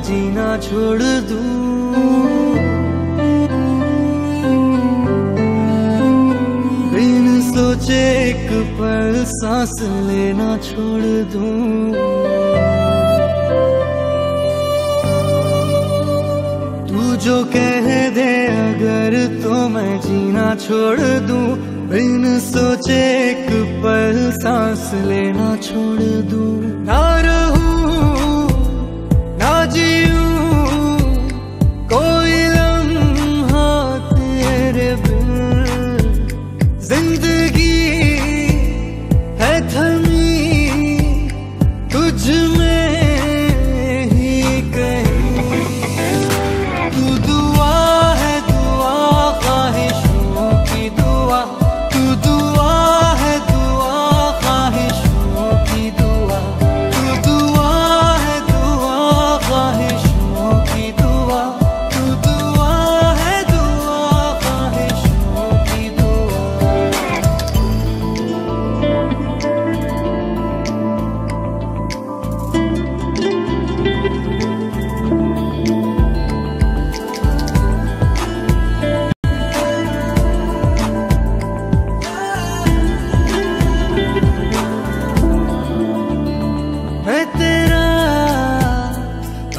जीना छोड़ दूँ। सोचे एक पल सांस लेना छोड़ दूँ। तू जो कह दे अगर तो मैं जीना छोड़ दूँ। बिन सोचे एक पल सांस लेना छोड़ दूँ।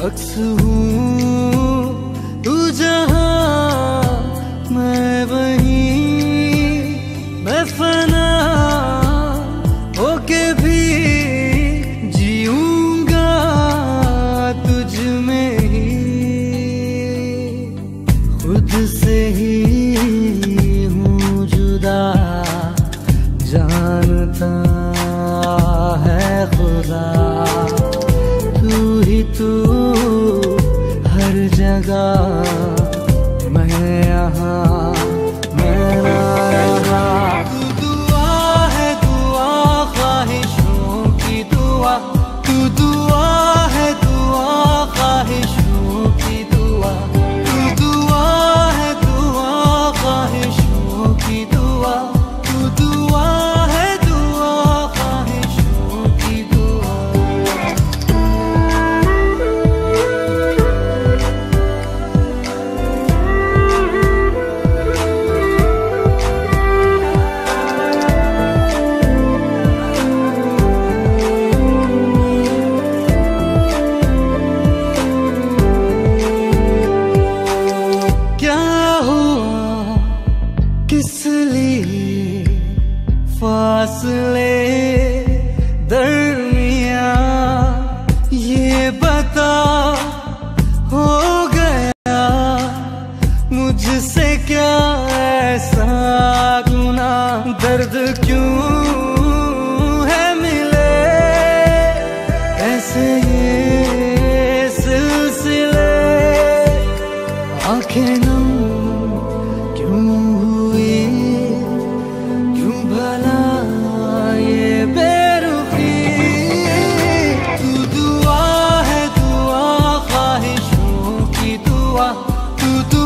अक्स हूँ, तू जहाँ, मैं वहीं। मैं फना होके भी जीऊँगा तुझ में ही। खुद से ही हूँ जुदा, जानता है खुदा। तू ही तू जगह। फासले दरमिया ये बता हो गया। मुझसे क्या ऐसा गुना दर्द क्यों है मिले? ऐसे ये सिलसिले, आँखें to do